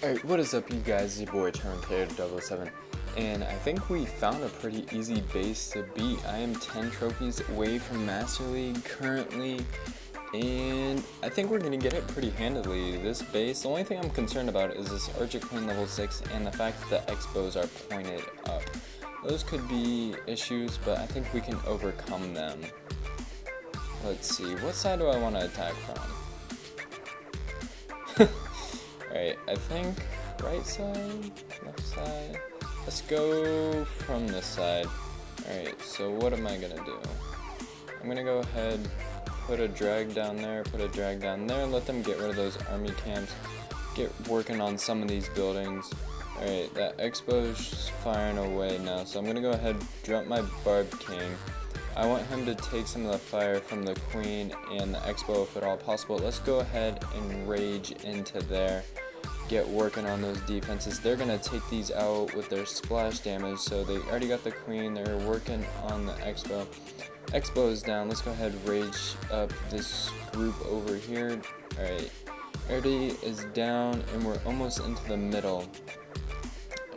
Alright, what is up you guys? Your boy Termatater007 and I think we found a pretty easy base to beat. I am 10 trophies away from Master League currently and I think we're going to get it pretty handily. This base, the only thing I'm concerned about is this Archer Queen level 6 and the fact that the X-bows are pointed up. Those could be issues, but I think we can overcome them. Let's see, what side do I want to attack from? Alright, I think right side, left side. Let's go from this side. Alright, so what am I gonna do? I'm gonna go ahead, put a drag down there, put a drag down there, let them get rid of those army camps, get working on some of these buildings. Alright, that X-bow's firing away now, so I'm gonna go ahead, drop my Barb King. I want him to take some of the fire from the Queen and the X-bow if at all possible. Let's go ahead and rage into there get working on those defenses. They're going to take these out with their splash damage, so they already got the queen. They're working on the X-bow. X-bow is down. Let's go ahead and rage up this group over here. Alright, Air D is down, and we're almost into the middle.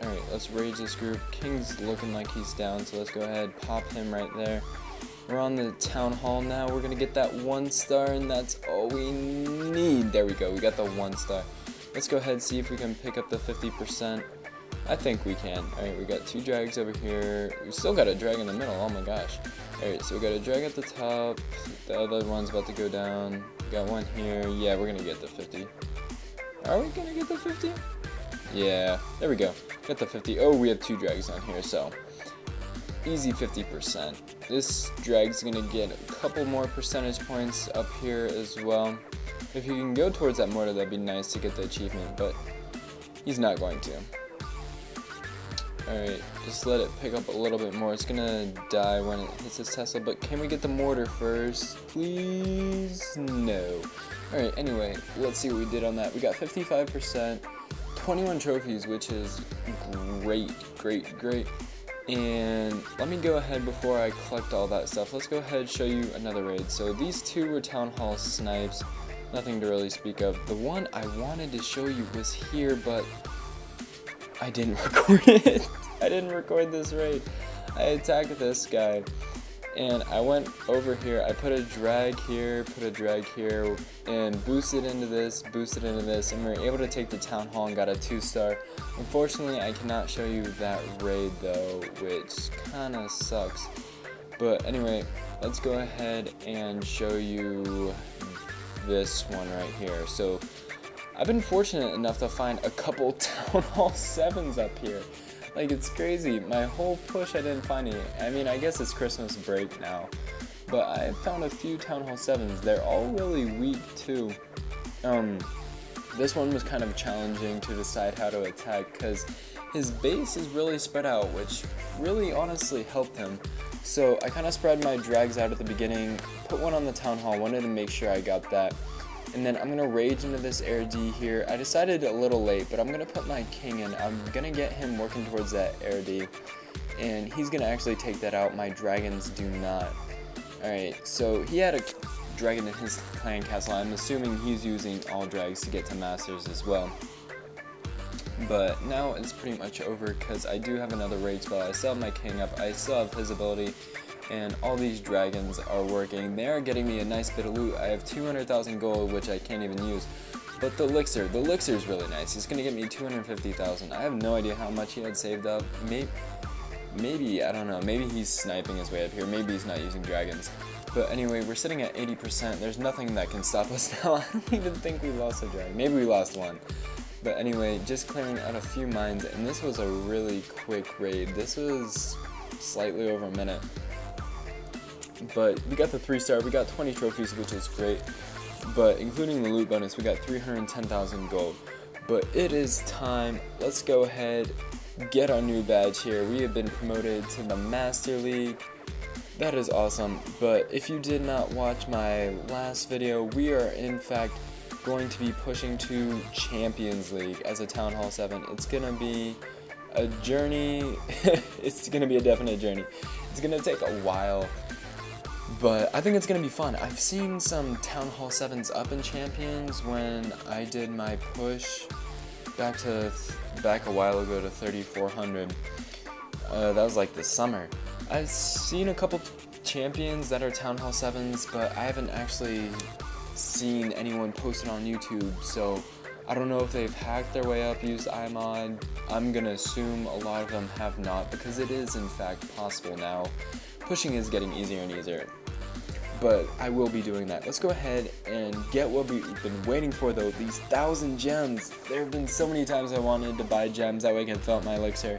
Alright, let's rage this group. King's looking like he's down, so let's go ahead pop him right there. We're on the town hall now. We're going to get that one star, and that's all we need. There we go. We got the one star. Let's go ahead and see if we can pick up the 50%. I think we can. Alright, we got two drags over here. We still got a drag in the middle. Oh my gosh. Alright, so we got a drag at the top. The other one's about to go down. We got one here. Yeah, we're to get the 50. Are we to get the 50? Yeah, there we go. Got the 50. Oh, we have two drags on here, so easy 50%. This drag's to get a couple more percentage points up here as well. If you can go towards that mortar, that'd be nice to get the achievement, but he's not going to. Alright, just let it pick up a little bit more. It's gonna die when it hits its Tesla, but can we get the mortar first? Please? No. Alright, anyway, let's see what we did on that. We got 55%, 21 trophies, which is great, great, great. And let me go ahead before I collect all that stuff. Let's go ahead and show you another raid. So these two were Town Hall snipes nothing to really speak of. The one I wanted to show you was here, but I didn't record it. I didn't record this raid. I attacked this guy, and I went over here. I put a drag here, put a drag here, and boosted into this, boosted into this, and we were able to take the town hall and got a two star. Unfortunately, I cannot show you that raid though, which kind of sucks. But anyway, let's go ahead and show you this one right here. So I've been fortunate enough to find a couple Town Hall 7s up here. Like, it's crazy. My whole push, I didn't find any. I mean, I guess it's Christmas break now. But I found a few Town Hall 7s. They're all really weak, too. Um, this one was kind of challenging to decide how to attack because his base is really spread out, which really honestly helped him. So I kind of spread my drags out at the beginning, put one on the town hall, wanted to make sure I got that. And then I'm going to rage into this air D here. I decided a little late, but I'm going to put my king in. I'm going to get him working towards that air D. And he's going to actually take that out. My dragons do not. Alright, so he had a dragon in his clan castle. I'm assuming he's using all drags to get to masters as well. But now it's pretty much over because I do have another rage spell. I still have my king up. I still have his ability. And all these dragons are working. They are getting me a nice bit of loot. I have 200,000 gold, which I can't even use. But the elixir, the elixir is really nice. He's gonna get me 250,000. I have no idea how much he had saved up. Maybe, maybe, I don't know. Maybe he's sniping his way up here. Maybe he's not using dragons. But anyway, we're sitting at 80%. There's nothing that can stop us now. I don't even think we lost a dragon. Maybe we lost one. But anyway, just clearing out a few mines, and this was a really quick raid. This was slightly over a minute. But we got the 3 star, we got 20 trophies, which is great. But including the loot bonus, we got 310,000 gold. But it is time, let's go ahead, get our new badge here. We have been promoted to the Master League. That is awesome, but if you did not watch my last video, we are in fact going to be pushing to Champions League as a Town Hall 7. It's going to be a journey. it's going to be a definite journey. It's going to take a while, but I think it's going to be fun. I've seen some Town Hall 7s up in Champions when I did my push back to back a while ago to 3400. Uh, that was like the summer. I've seen a couple champions that are Town Hall 7s, but I haven't actually seen anyone post it on YouTube, so I don't know if they've hacked their way up, used iMod. I'm gonna assume a lot of them have not, because it is in fact possible now. Pushing is getting easier and easier. But I will be doing that. Let's go ahead and get what we've been waiting for though, these thousand gems. There have been so many times I wanted to buy gems, that way I can fill up my elixir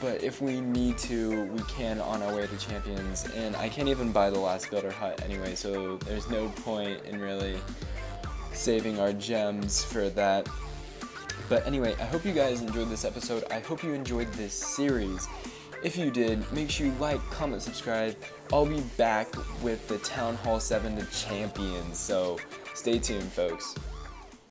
but if we need to, we can on our way to champions. And I can't even buy the last builder hut anyway, so there's no point in really saving our gems for that. But anyway, I hope you guys enjoyed this episode. I hope you enjoyed this series. If you did, make sure you like, comment, subscribe. I'll be back with the Town Hall 7 to Champions, so stay tuned, folks.